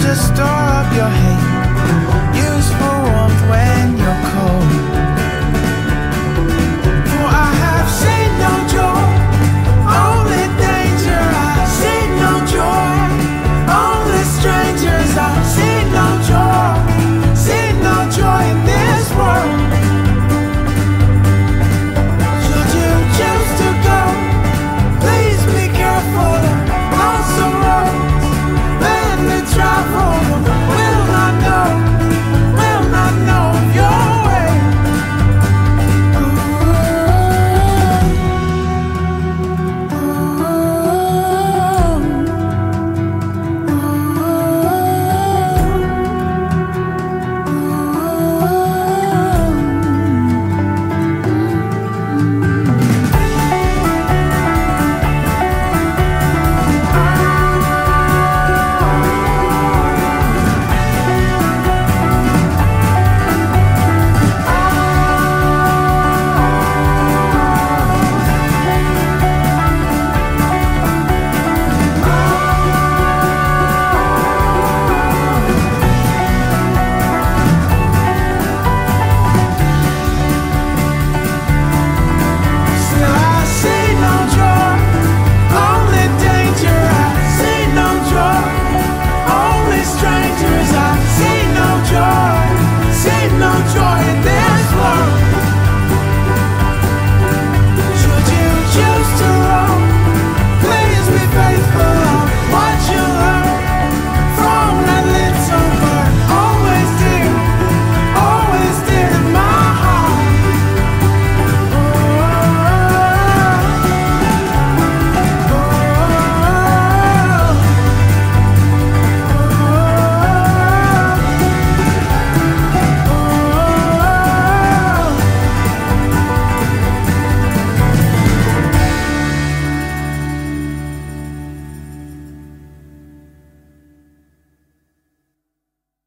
just store up your hate